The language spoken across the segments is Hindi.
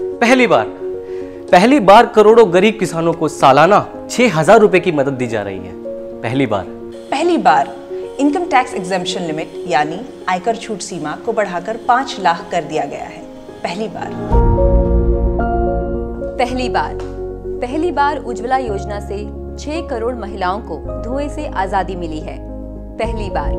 पहली बार। पहली बार करोड़ों गरीब किसानों को सालाना छह हज़ार रुपए की मदद दी जा रही है। पहली बार। पहली बार इनकम टैक्स एग्जामेशन लिमिट यानी आयकर छूट सीमा को बढ़ाकर पाँच लाख कर दिया गया है। पहली बार। पहली बार। पहली बार उज्ज्वला योजना से छह करोड़ महिलाओं को धुएँ से आज़ादी मिली है। पहली बार।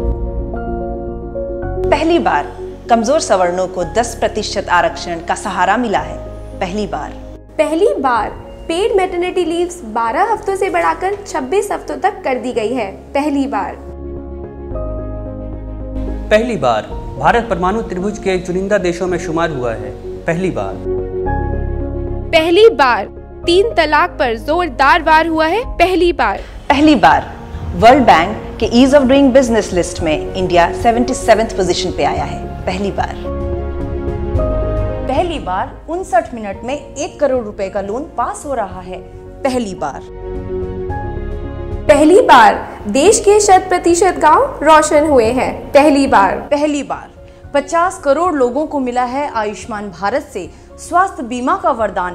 पहली बार कमज़ोर सवर्णों को 10 प्रतिशत आरक्षण का सहारा मिला है। पहली बार। पहली बार पेड मैटरनिटी लीव्स 12 हफ्तों से बढ़ाकर 26 हफ्तों तक कर दी गई है। पहली बार। पहली बार भारत परमाणु त्रिभुज के चुनिंदा देशों में शुमार हुआ है। पहली बार। पहली बार तीन तलाक पर जोरदार वार हुआ है। पहली बार। पहली बार वर्ल्ड बैंक के ease of doing business list में इंडिया 77th पोजीशन पे आया है। पहली बार। पहली बार उनसठ मिनट में एक करोड़ रुपए का लोन पास हो रहा है। पहली बार। पहली बार देश के शत प्रतिशत गाँव रोशन हुए हैं। पहली बार। पहली बार। 50 करोड़ लोगों को मिला है आयुष्मान भारत से स्वास्थ्य बीमा का वरदान।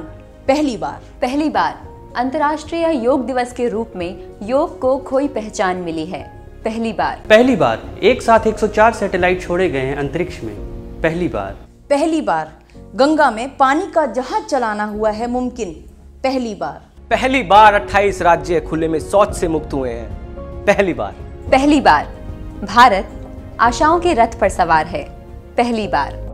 पहली बार। पहली बार अंतर्राष्ट्रीय योग दिवस के रूप में योग को खोई पहचान मिली है। पहली बार। पहली बार। एक साथ 104 सैटेलाइट छोड़े गए हैं अंतरिक्ष में। पहली बार। पहली बार। गंगा में पानी का जहाज़ चलाना हुआ है मुमकिन। पहली बार। पहली बार 28 राज्य खुले में शौच से मुक्त हुए हैं। पहली बार। पहली बार। भारत आशाओं के रथ पर सवार है। पहली बार।